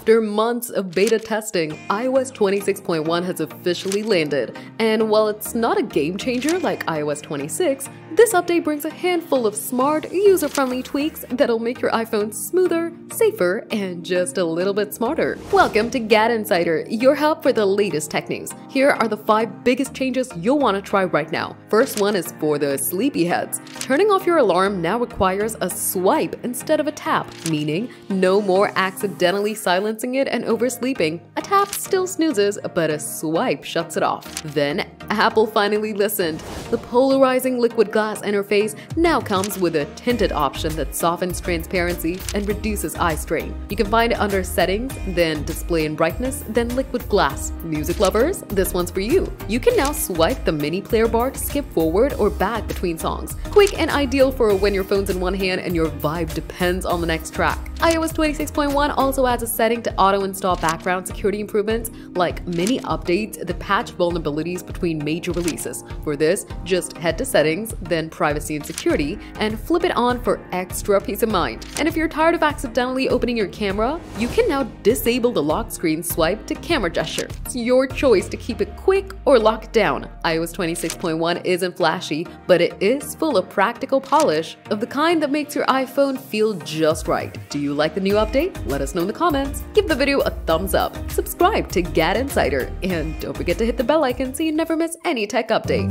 After months of beta testing, iOS 26.1 has officially landed, and while it's not a game changer like iOS 26, this update brings a handful of smart, user-friendly tweaks that'll make your iPhone smoother, safer, and just a little bit smarter. Welcome to Gad Insider, your hub for the latest tech news. Here are the 5 biggest changes you'll want to try right now. First one is for the sleepyheads. Turning off your alarm now requires a swipe instead of a tap, meaning no more accidentally silencing it and oversleeping. A tap still snoozes, but a swipe shuts it off. Then, Apple finally listened. The polarizing liquid glass interface now comes with a tinted option that softens transparency and reduces eye strain. You can find it under Settings, then Display and Brightness, then Liquid Glass. Music lovers, this one's for you. You can now swipe the mini player bar to skip forward or back between songs. Quick and ideal for when your phone's in one hand and your vibe depends on the next track. iOS 26.1 also adds a setting to auto-install background security improvements like mini updates that patch vulnerabilities between major releases. For this, just head to Settings, then Privacy and Security, and flip it on for extra peace of mind. And if you're tired of accidentally opening your camera, you can now disable the lock screen swipe to camera gesture. It's your choice to keep it quick or lock it down. iOS 26.1 isn't flashy, but it is full of practical polish of the kind that makes your iPhone feel just right. Do you like the new update? Let us know in the comments. Give the video a thumbs up, subscribe to Gad Insider, and don't forget to hit the bell icon so you never miss any tech update.